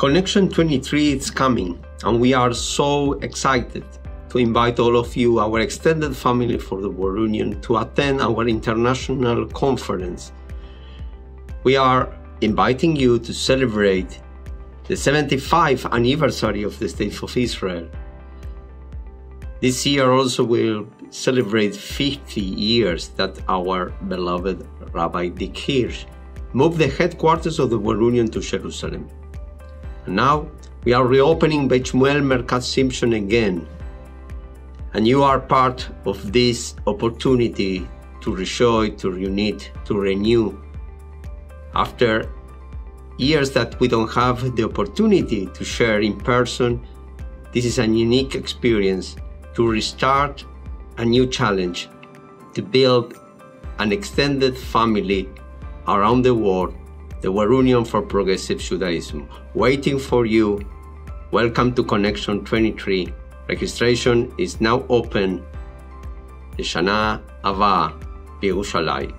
Connection 23 is coming, and we are so excited to invite all of you, our extended family for the World Union, to attend our international conference. We are inviting you to celebrate the 75th anniversary of the State of Israel. This year also will celebrate 50 years that our beloved Rabbi Dick Hirsch moved the headquarters of the World Union to Jerusalem. And now we are reopening Beit Shmuel Merkaz Shimshon again. And you are part of this opportunity to rejoice, to reunite, to renew. After years that we don't have the opportunity to share in person, this is a unique experience to restart a new challenge, to build an extended family around the world the World Union for Progressive Judaism. Waiting for you. Welcome to Connection 23. Registration is now open. Shana Ava, Yerushalayim.